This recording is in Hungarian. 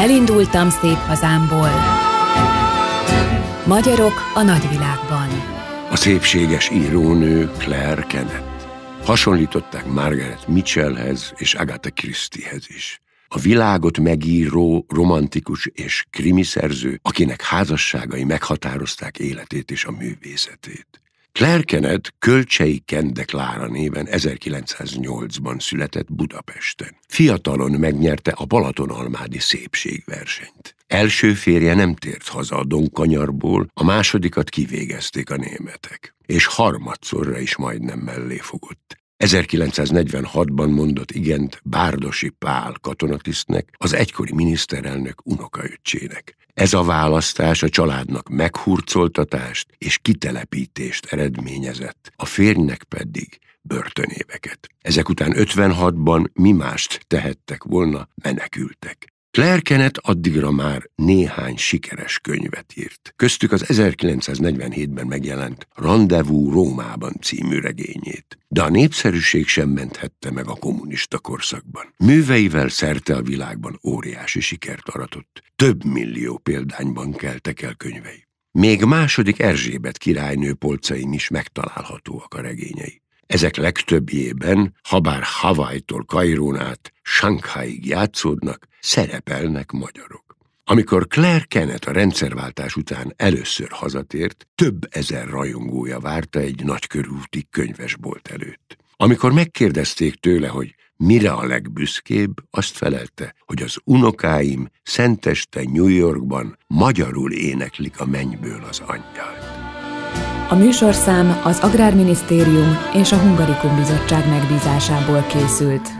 Elindultam szép hazámból. Magyarok a nagyvilágban. A szépséges írónő Claire Kenneth. Hasonlították Margaret Mitchellhez és Agatha Christiehez is. A világot megíró, romantikus és krimiszerző, akinek házasságai meghatározták életét és a művészetét. Claire Kenneth Kölcsei Kende Klára néven 1908-ban született Budapesten. Fiatalon megnyerte a Balatonalmádi szépségversenyt. Első férje nem tért haza a Donkanyarból, a másodikat kivégezték a németek, és harmadszorra is majdnem mellé fogott. 1946-ban mondott igent Bárdosi Pál katonatisztnek, az egykori miniszterelnök unokaöccsének. Ez a választás a családnak meghurcoltatást és kitelepítést eredményezett, a férjnek pedig börtönéveket. Ezek után 56-ban mi mást tehettek volna, menekültek. Claire Kenneth addigra már néhány sikeres könyvet írt. Köztük az 1947-ben megjelent Rendezvous Rómában című regényét. De a népszerűség sem menthette meg a kommunista korszakban. Műveivel szerte a világban óriási sikert aratott. Több millió példányban keltek el könyvei. Még második Erzsébet királynő polcain is megtalálhatóak a regényei. Ezek legtöbbjében, habár Hawaii-tól Kairón át Shanghaiig játszódnak, szerepelnek magyarok. Amikor Claire Kenneth a rendszerváltás után először hazatért, több ezer rajongója várta egy nagykörúti könyvesbolt előtt. Amikor megkérdezték tőle, hogy mire a legbüszkébb, azt felelte, hogy az unokáim szenteste New Yorkban magyarul éneklik a mennyből az angyalt. A műsorszám az Agrárminisztérium és a Hungarikum Bizottság megbízásából készült.